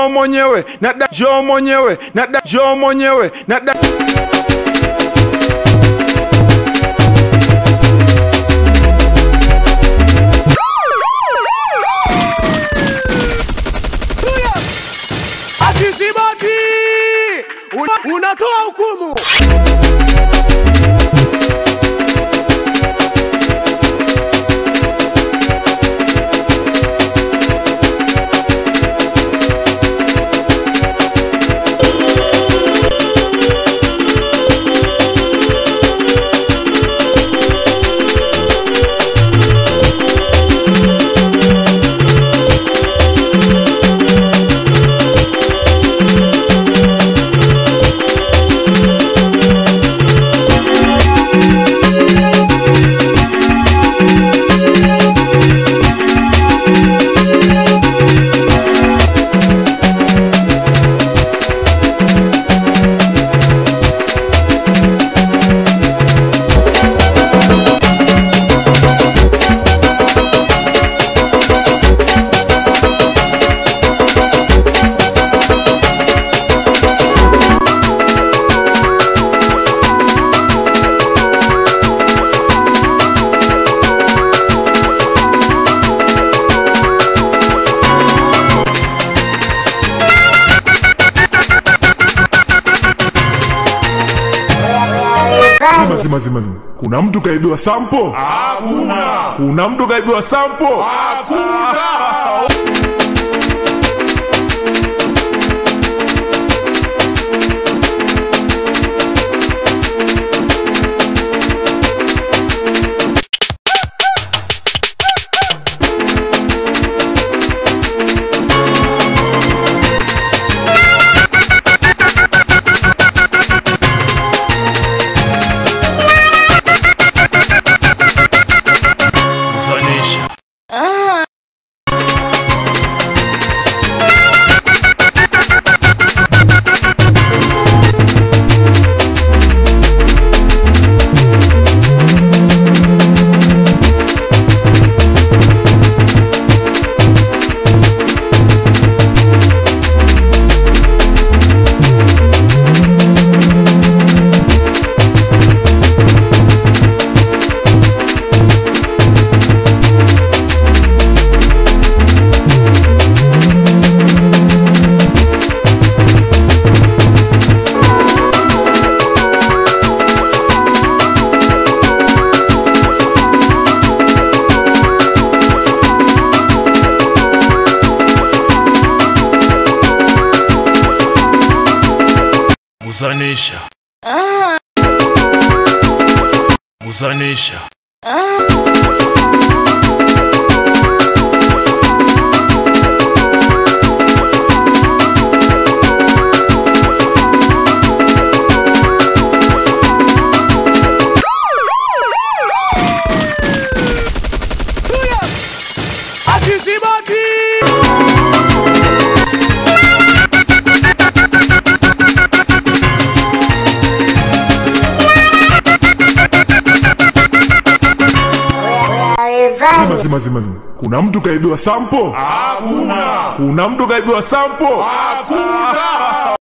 jo mwenyewe na jo mwenyewe na jo mwenyewe na Zima zima zima. Kuna mtu kaibiwa sampo? Hakuna. Kuna mtu kaibiwa sampo? Hakuna. Gusanisha. Gusanisha. Akisibati Zima zima zima zima. Kuna mtu kaibiwa sampo? Hakuna. Kuna mtu kaibiwa sampo? Hakuna.